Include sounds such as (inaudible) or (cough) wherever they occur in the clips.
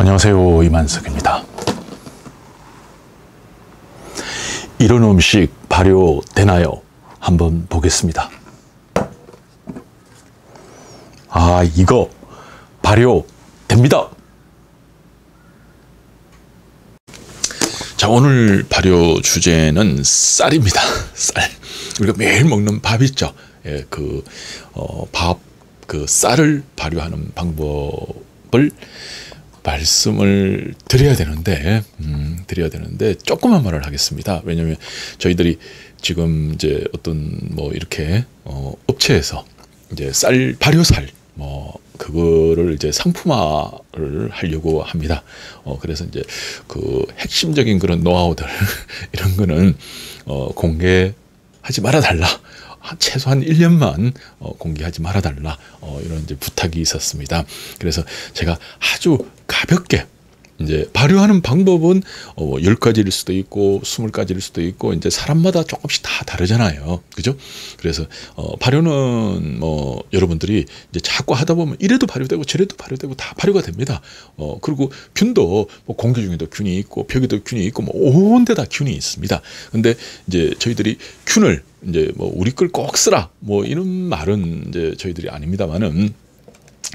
안녕하세요. 이만석입니다. 이런 음식 발효되나요? 한번 보겠습니다. 아, 이거 발효됩니다. 자, 오늘 발효 주제는 쌀입니다. (laughs) 쌀. 우리가 매일 먹는 밥 있죠. 예, 그, 어, 밥, 그 쌀을 발효하는 방법을 말씀을 드려야 되는데, 음, 드려야 되는데, 조그만 말을 하겠습니다. 왜냐면 저희들이 지금 이제 어떤 뭐 이렇게, 어, 업체에서 이제 쌀, 발효쌀, 뭐, 그거를 이제 상품화를 하려고 합니다. 어, 그래서 이제 그 핵심적인 그런 노하우들, (laughs) 이런 거는, 어, 공개하지 말아 달라. 최소한 1년만 어, 공개하지 말아달라 어, 이런 이제 부탁이 있었습니다. 그래서 제가 아주 가볍게 이제 발효하는 방법은 어, 10가지일 수도 있고 20가지일 수도 있고 이제 사람마다 조금씩 다 다르잖아요. 그죠? 그래서 어, 발효는 뭐 여러분들이 이제 자꾸 하다 보면 이래도 발효되고 저래도 발효되고 다 발효가 됩니다. 어, 그리고 균도 뭐 공기 중에도 균이 있고 벽에도 균이 있고 뭐 온 데다 균이 있습니다. 근데 이제 저희들이 균을 이제 뭐 우리 걸 꼭 쓰라 뭐 이런 말은 이제 저희들이 아닙니다만은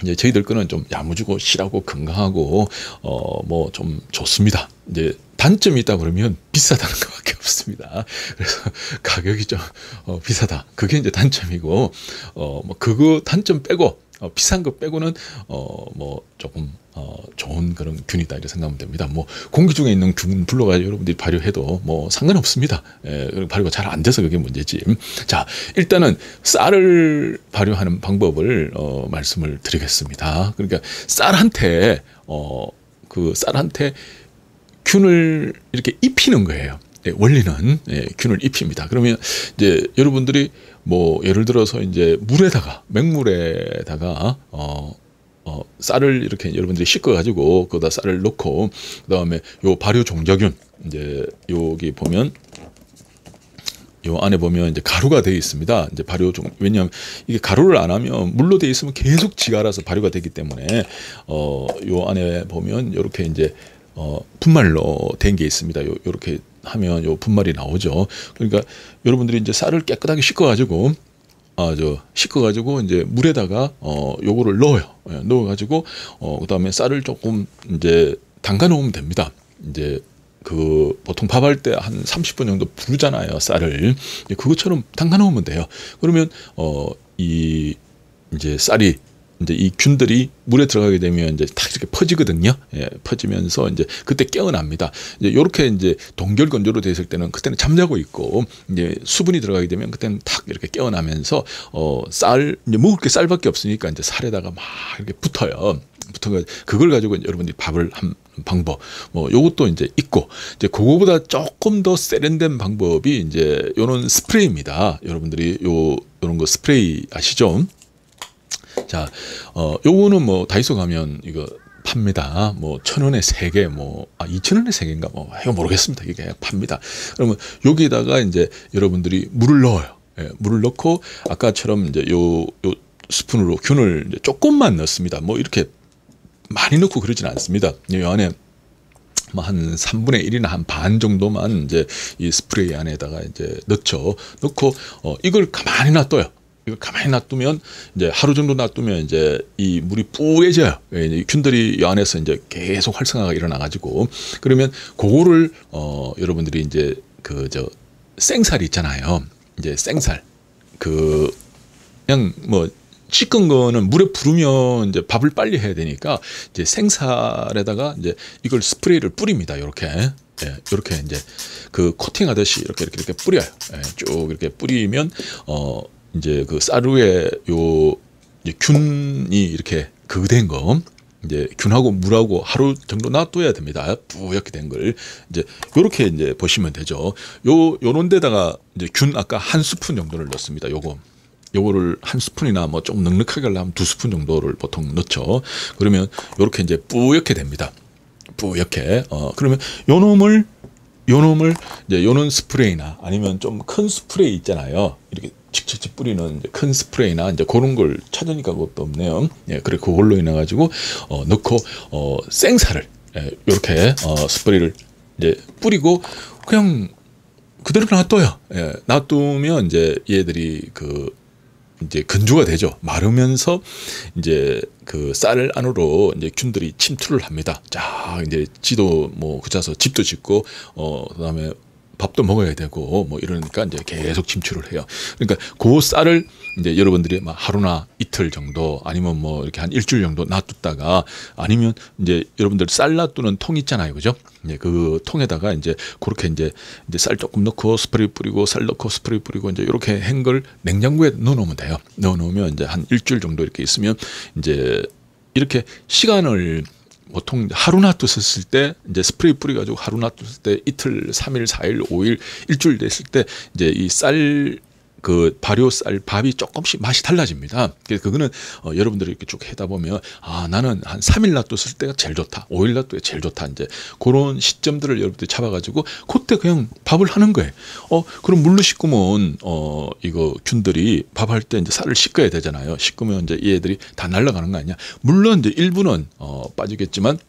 이제 저희들 거는 좀 야무지고 실하고 건강하고 어 뭐 좀 좋습니다. 이제 단점이 있다 그러면 비싸다는 (laughs) 것밖에 없습니다. 그래서 가격이 좀 어, 비싸다. 그게 이제 단점이고 어뭐 그거 단점 빼고 어, 비싼 거 빼고는 어 뭐 조금 어 좋은 그런 균이다 이렇게 생각하면 됩니다. 뭐 공기 중에 있는 균 불러가지고 여러분들이 발효해도 뭐 상관없습니다. 예, 발효가 잘 안 돼서 그게 문제지. 자 일단은 쌀을 발효하는 방법을 어 말씀을 드리겠습니다. 그러니까 쌀한테 어그 쌀한테 균을 이렇게 입히는 거예요. 예, 원리는 예, 균을 입힙니다. 그러면 이제 여러분들이 뭐 예를 들어서 이제 물에다가 맹물에다가 어, 어 쌀을 이렇게 여러분들이 씻어 가지고 거기다 쌀을 넣고 그다음에 요 발효 종자균 이제 여기 보면 요 안에 보면 이제 가루가 되어 있습니다. 이제 발효 종 왜냐하면 이게 가루를 안 하면 물로 되어 있으면 계속 지가 알아서 발효가 되기 때문에 어요 안에 보면 이렇게 이제 어 분말로 된 게 있습니다. 요 요렇게 하면 요 분말이 나오죠. 그러니까 여러분들이 이제 쌀을 깨끗하게 씻어 가지고 아저 씻어 가지고 이제 물에다가 어 요거를 넣어요. 예, 넣어 가지고 어 그다음에 쌀을 조금 이제 담가 놓으면 됩니다. 이제 그 보통 밥 할 때 한 30분 정도 부르잖아요 쌀을 그것처럼 담가 놓으면 돼요 그러면 어 이 이제 쌀이 이제 이 균들이 물에 들어가게 되면 이제 탁 이렇게 퍼지거든요. 예, 퍼지면서 이제 그때 깨어납니다. 이제 요렇게 이제 동결 건조로 되어 있을 때는 그때는 잠자고 있고 이제 수분이 들어가게 되면 그때는 탁 이렇게 깨어나면서 어 쌀 이제 먹을 게 쌀밖에 없으니까 이제 살에다가 막 이렇게 붙어요. 붙어가 그걸 가지고 이러분들이 밥을 한 방법 뭐 요것도 이제 있고 이제 그거보다 조금 더 세련된 방법이 이제 요런 스프레이입니다. 여러분들이 요 요런 거 스프레이 아시죠? 자, 어, 요거는 뭐 다이소 가면 이거 팝니다. 뭐, 천 원에 세 개, 뭐, 아, 이천 원에 세 개인가, 뭐, 이거 모르겠습니다. 이게 팝니다. 그러면 여기다가 이제 여러분들이 물을 넣어요. 예, 물을 넣고, 아까처럼 이제 요, 요 스푼으로 균을 조금만 넣습니다. 뭐, 이렇게 많이 넣고 그러진 않습니다. 이 안에 뭐한 3분의 1이나 한 반 정도만 이제 이 스프레이 안에다가 이제 넣죠. 넣고, 어, 이걸 가만히 놔둬요. 이거 가만히 놔두면 이제 하루 정도 놔두면 이제 이 물이 뿌얘져요. 예, 균들이 이 안에서 이제 계속 활성화가 일어나 가지고 그러면 그거를 어 여러분들이 이제 그 저 생살 있잖아요. 이제 생살 그 그냥 뭐 씻은 거는 물에 부르면 이제 밥을 빨리 해야 되니까 이제 생살에다가 이제 이걸 스프레이를 뿌립니다. 이렇게 예, 이렇게 이제 그 코팅하듯이 이렇게 이렇게 이렇게 뿌려요. 예, 쭉 이렇게 뿌리면 어 이제 그 쌀우에 요 균이 이렇게 그된 거 이제 균하고 물하고 하루 정도 놔둬야 됩니다. 뿌옇게 된 걸 이제 요렇게 이제 보시면 되죠. 요 요런 데다가 이제 균 아까 한 스푼 정도를 넣습니다. 요거 요거를 한 스푼이나 뭐 좀 넉넉하게 하려면 두 스푼 정도를 보통 넣죠. 그러면 요렇게 이제 뿌옇게 됩니다. 뿌옇게 어 그러면 요 놈을 요 놈을 이제 요런 스프레이나 아니면 좀 큰 스프레이 있잖아요. 이렇게 칙칙칙 뿌리는 큰 스프레이나 이제 그런 걸 찾으니까 그것도 없네요. 예, 그래 그걸로 인해 가지고 어 넣고 어 생살을 예, 이렇게 어, 스프레이를 이제 뿌리고 그냥 그대로 놔둬요. 예, 놔두면 이제 얘들이 그 이제 건조가 되죠. 마르면서 이제 그쌀 안으로 이제 균들이 침투를 합니다. 자, 이제 지도 뭐 그자서 집도 짓고 어 그다음에 밥도 먹어야 되고 뭐 이러니까 이제 계속 침출을 해요. 그러니까 그 쌀을 이제 여러분들이 막 하루나 이틀 정도 아니면 뭐 이렇게 한 일주일 정도 놔뒀다가 아니면 이제 여러분들 쌀 놔두는 통 있잖아요. 그죠? 이제 그 통에다가 이제 그렇게 이제 이제 쌀 조금 넣고 스프레이 뿌리고 쌀 넣고 스프레이 뿌리고 이제 이렇게 한 걸 냉장고에 넣어 놓으면 돼요. 넣어 놓으면 이제 한 일주일 정도 이렇게 있으면 이제 이렇게 시간을 보통 하루 놔뒀을 때 이제 스프레이 뿌려가지고 하루 놔뒀을 때 이틀, 삼일, 사일, 오일, 일주일 됐을 때 이제 이 쌀 그 발효 쌀 밥이 조금씩 맛이 달라집니다. 그래서 그거는 어, 여러분들이 이렇게 쭉 해다 보면 아 나는 한 3일 놔뒀을 때가 제일 좋다. 5일 놔뒀을 때 제일 좋다. 이제 그런 시점들을 여러분들이 잡아가지고 그때 그냥 밥을 하는 거예요. 어 그럼 물로 씻으면 어 이거 균들이 밥할 때 이제 쌀을 씻어야 되잖아요. 씻으면 이제 얘들이 다 날아가는 거 아니야. 물론 이제 일부는 어 빠지겠지만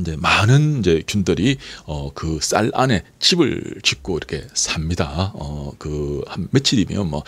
이제 많은 이제 균들이 어 그 쌀 안에 집을 짓고 이렇게 삽니다. 어 그 한 며칠이면 뭐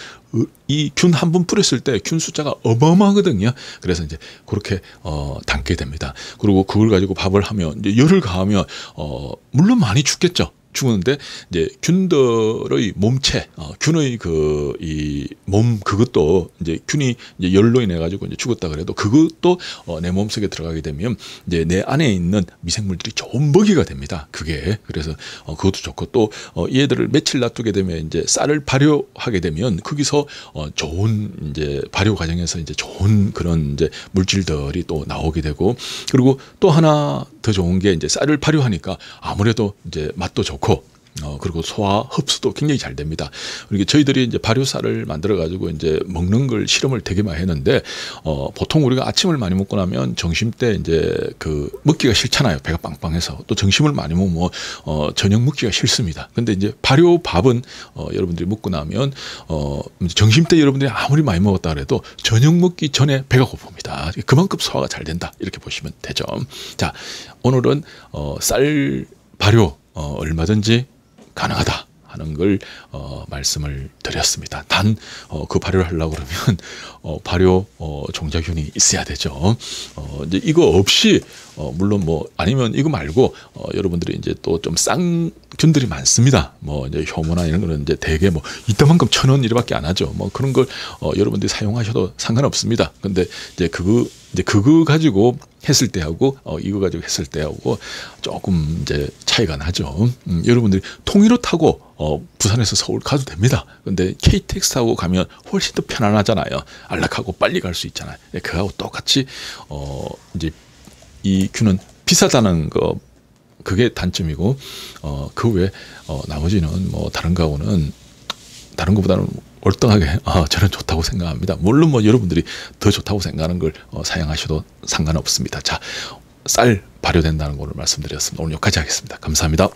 이 균 한 번 뿌렸을 때 균 숫자가 어마어마하거든요. 그래서 이제 그렇게 어 담게 됩니다. 그리고 그걸 가지고 밥을 하면 이제 열을 가하면 어 물론 많이 죽겠죠. 죽었는데 이제 균들의 몸체, 어, 균의 그 이 몸 그것도 이제 균이 이제 열로 인해 가지고 이제 죽었다 그래도 그것도 어, 내 몸속에 들어가게 되면 이제 내 안에 있는 미생물들이 좋은 먹이가 됩니다. 그게 그래서 어, 그것도 좋고 또 어, 얘들을 며칠 놔두게 되면 이제 쌀을 발효하게 되면 거기서 어, 좋은 이제 발효 과정에서 이제 좋은 그런 이제 물질들이 또 나오게 되고 그리고 또 하나 더 좋은 게 이제 쌀을 발효하니까 아무래도 이제 맛도 좋고 어, 그리고 소화 흡수도 굉장히 잘 됩니다. 그리고 저희들이 이제 발효쌀을 만들어 가지고 이제 먹는 걸 실험을 되게 많이 했는데, 어, 보통 우리가 아침을 많이 먹고 나면 점심 때 이제 그 먹기가 싫잖아요. 배가 빵빵해서. 또 점심을 많이 먹으면 뭐, 어, 저녁 먹기가 싫습니다. 근데 이제 발효 밥은, 어, 여러분들이 먹고 나면, 어, 점심 때 여러분들이 아무리 많이 먹었다 그래도 저녁 먹기 전에 배가 고픕니다. 그만큼 소화가 잘 된다. 이렇게 보시면 되죠. 자, 오늘은, 어, 쌀 발효, 어, 얼마든지 가능하다 하는 걸 어, 말씀을 드렸습니다. 단그 발효를 하려고 그러면 (laughs) 어, 발효 어, 종자균이 있어야 되죠. 어, 이제 이거 없이 어, 물론 뭐 아니면 이거 말고 어, 여러분들이 이제 또좀싼 균들이 많습니다. 뭐 이제 효모나 이런 거는 이제 대개 뭐 이따만큼 천 원 이렇게밖에 안 하죠. 뭐 그런 걸 어, 여러분들이 사용하셔도 상관없습니다. 근데 이제 그거 이제 그거 가지고 했을 때하고 어, 이거 가지고 했을 때하고 조금 이제 차이가 나죠. 음, 여러분들이 통일호 타고 어, 부산에서 서울 가도 됩니다. 근데 KTX 타고 가면 훨씬 더 편안하잖아요. 안락하고 빨리 갈 수 있잖아요. 네, 그하고 똑같이 어, 이제 이 균은 비싸다는 거 그게 단점이고 어, 그 외에 어, 나머지는 뭐 다른 가구는 다른 것보다는 월등하게 어, 저는 좋다고 생각합니다. 물론 뭐 여러분들이 더 좋다고 생각하는 걸 어, 사용하셔도 상관없습니다. 자, 쌀 발효된다는 것을 말씀드렸습니다. 오늘 여기까지 하겠습니다. 감사합니다.